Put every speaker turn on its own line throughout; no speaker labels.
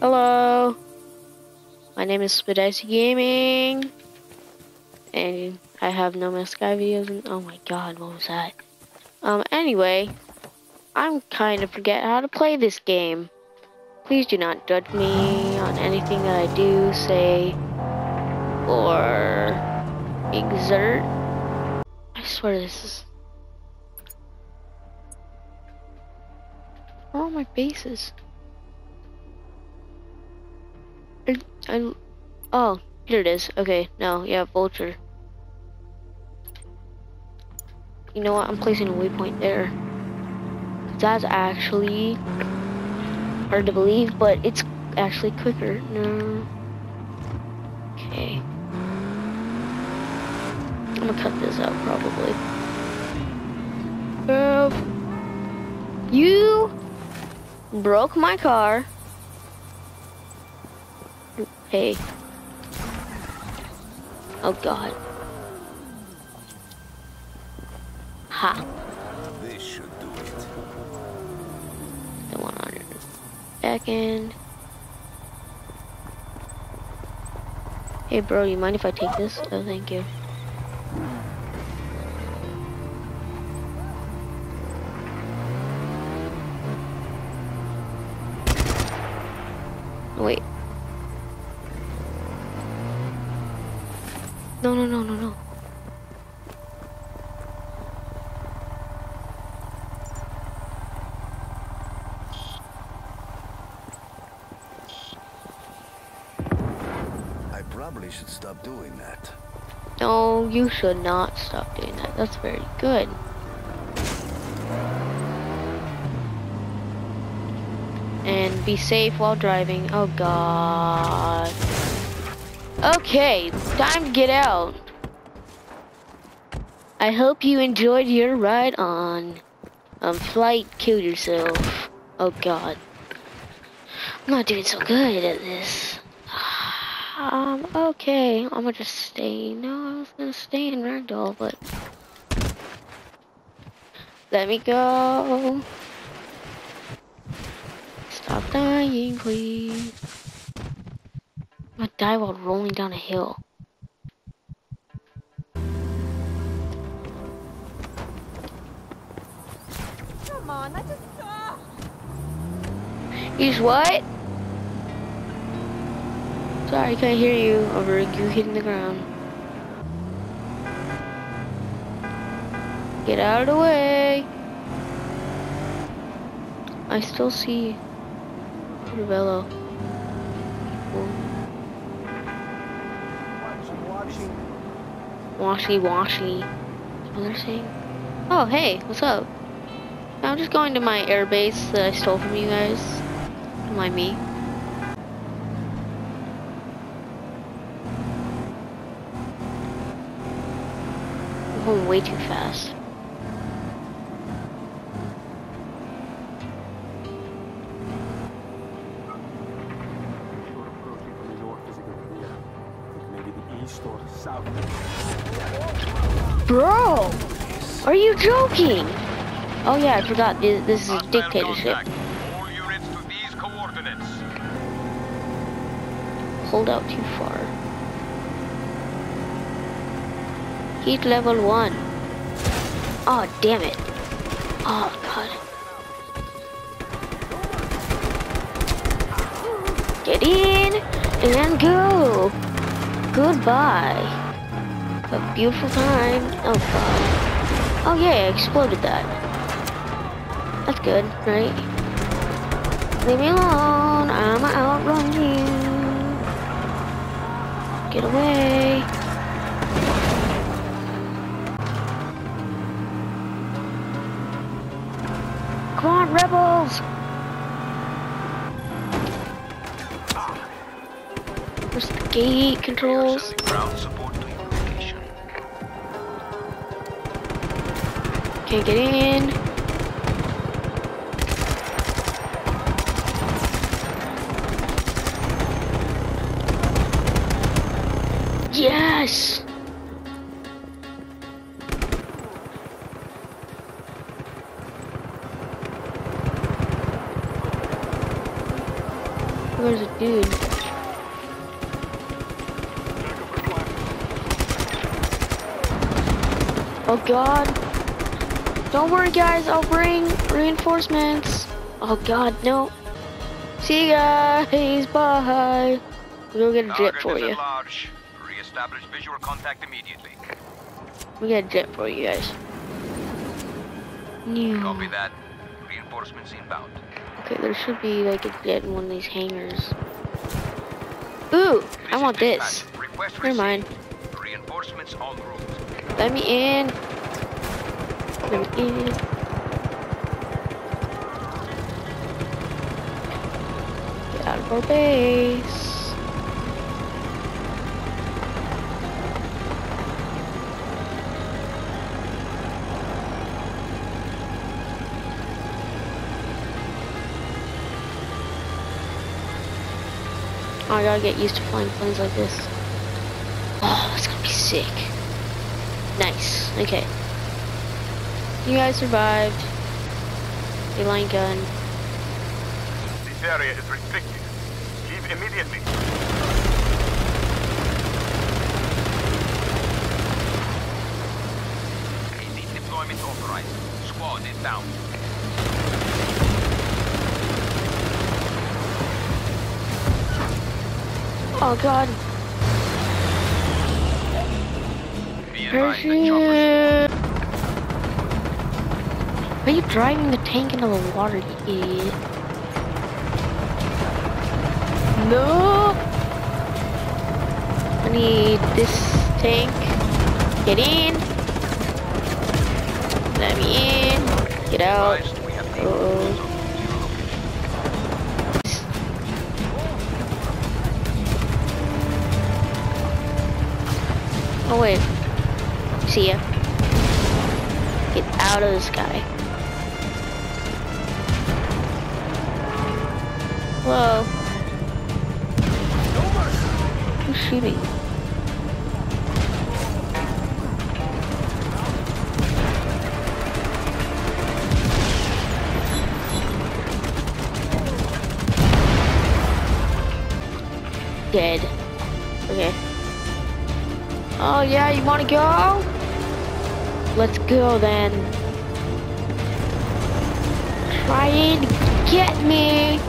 Hello. My name is Spidicy Gaming. And I have No Man's Sky videos and oh my god, what was that? Um anyway, I'm kind of forget how to play this game. Please do not judge me on anything that I do, say, or exert. I swear this is Where are my bases? I, oh, here it is. Okay, no, yeah, vulture. You know what? I'm placing a waypoint there. That's actually hard to believe, but it's actually quicker. No. Okay. I'm gonna cut this out probably. Uh, you broke my car. Hey. Oh god. Ha.
This should do it.
The one on second. Hey bro, you mind if I take this? Oh, thank you.
Probably should stop doing that.
No, you should not stop doing that. That's very good. And be safe while driving. Oh god. Okay, time to get out. I hope you enjoyed your ride on um flight kill yourself. Oh god. I'm not doing so good at this. Um, okay, I'm gonna just stay. No, I was gonna stay in Ragdoll, but let me go. Stop dying, please. I'm gonna die while rolling down a hill.
Come on, I just saw.
Use what? Sorry, I can't hear you over you hitting the ground. Get out of the way. I still see Ravello. Washy washy. They're saying. Oh, hey, what's up? I'm just going to my air base that I stole from you guys. Don't mind me. I'm going way too fast.
approaching from the north is a good idea. I think maybe the east or south.
Bro! Are you joking? Oh yeah, I forgot. This, this is a
Hostile
dictatorship.
contact. All units to these coordinates.
Hold out too far. Heat level one. Oh damn it. Oh god. Get in and go. Goodbye. A beautiful time. Oh god. Oh yeah, I exploded that. That's good, right? Leave me alone. I'ma outrun you. Get away. Come on, rebels! Where's the gate controls? Can't get in. Yes! Where's a dude? Oh god. Don't worry guys, I'll bring reinforcements. Oh god, no. See you guys, bye. We'll get a jet
Target
for you.
Re-establish visual contact immediately.
We got a jet for you guys. New.
Copy that. Reinforcements inbound.
Okay, there should be like a dead in one of these hangars. Ooh, I want this. Never mind.
Reinforcements en route.
Let me in. Let me in. Get out of our base. I gotta get used to flying planes like this. Oh, that's gonna be sick. Nice. Okay. You guys survived. A line gun.
This area is restricted. Leave immediately. Elite deployment authorized. Squad is down.
Oh god.
That.
Are you driving the tank into the water, you idiot? No. I need this tank. Get in. Let me in. Get out.
advised we
Oh wait. See ya. Get out of the sky. Whoa. Who's shooting? Dead. Oh yeah, you wanna go? Let's go then. Try and get me.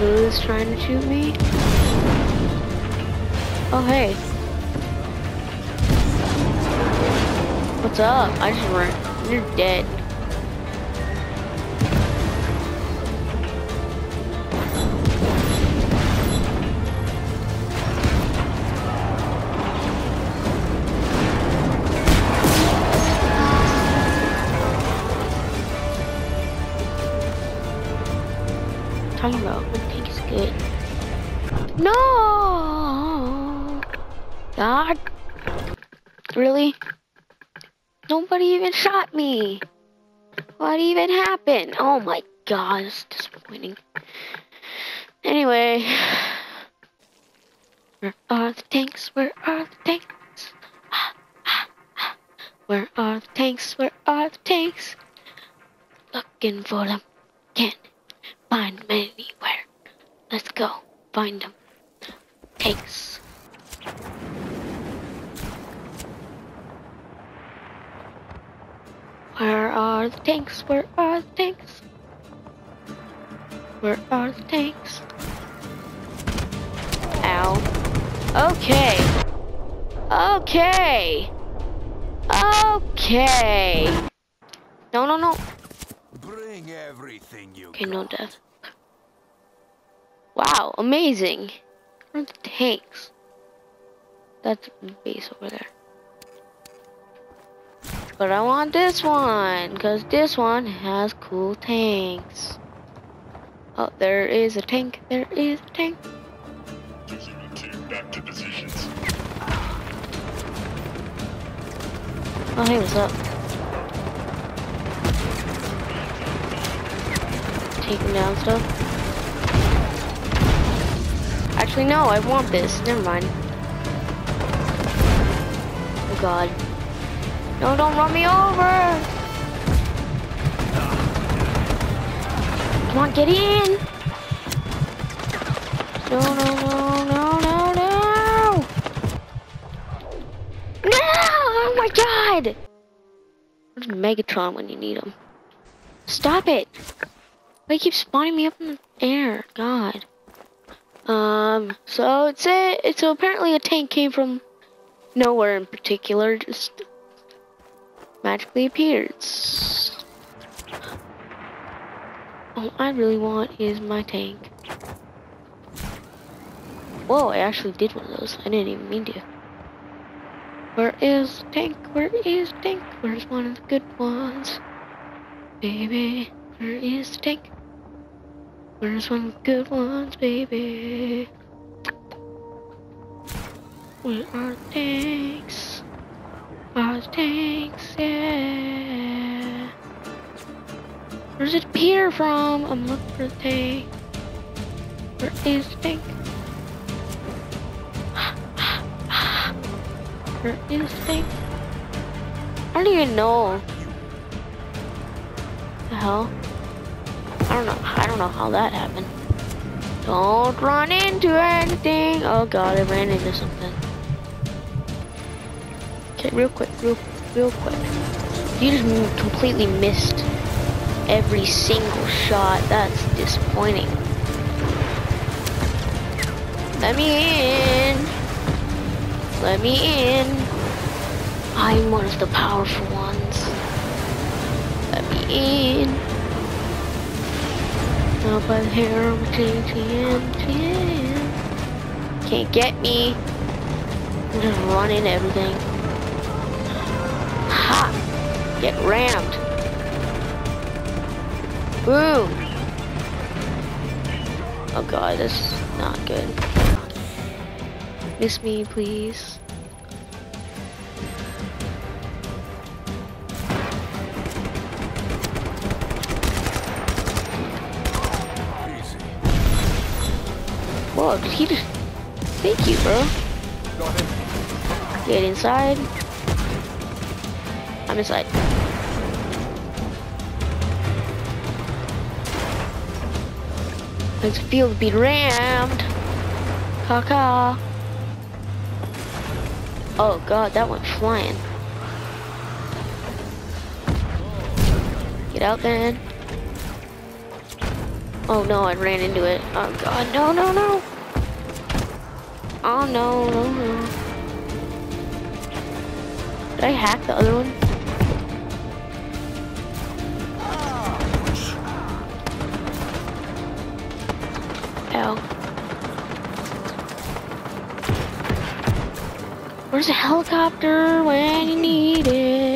Who's trying to shoot me? Oh hey. What's up? I just ran. You're dead. Talking about? I think it's good. No! God. Really? Nobody even shot me. What even happened? Oh my god, it's disappointing. Anyway. Where are the tanks? Where are the tanks? Where are the tanks? Where are the tanks? Looking for them. Find them anywhere. Let's go. Find them. Tanks. Where are the tanks? Where are the tanks? Where are the tanks? Ow. Okay. Okay. Okay. No, no, no.
Bring everything you
Okay, no death. Wow, amazing. Where are the tanks? That's the base over there. But I want this one, because this one has cool tanks. Oh, there is a tank. There is a tank.
Zero two, back to positions.
Oh, hey, what's up? Taking down stuff. Actually, no, I want this. Never mind. Oh, God. No, don't run me over! Come on, get in! No, no, no, no, no, no! No! Oh my god! Megatron when you need him? Stop it! Why keep spawning me up in the air? God. Um, so it's a, it's so apparently a tank came from nowhere in particular, just magically appeared. All I really want is my tank. Whoa, I actually did one of those. I didn't even mean to. Where is tank? Where is tank? Where's one of the good ones? Baby, where is tank? Where's the good ones, baby? Where are tanks? The tanks? Yeah. Where's it appear from? I'm looking for the tank. Where is tank? Where is tank? I don't even know. The hell? I don't know. I don't know how that happened. Don't run into anything. Oh god, I ran into something. Okay, real quick, real, real quick. You just completely missed every single shot. That's disappointing. Let me in. Let me in. I'm one of the powerful ones. Let me in. The hair of TNT. Can't get me. I'm just running everything. Ha! Get rammed. Boom! Oh god, that's not good. Miss me, please. Whoa, did he just... Thank you, bro. Get inside. I'm inside. Let's feel be rammed. Caca. Oh god, that went flying. Get out then. Oh no, I ran into it. Oh god, no, no, no. Oh no, no, no. Did I hack the other one? Ow. Where's the helicopter when you need it?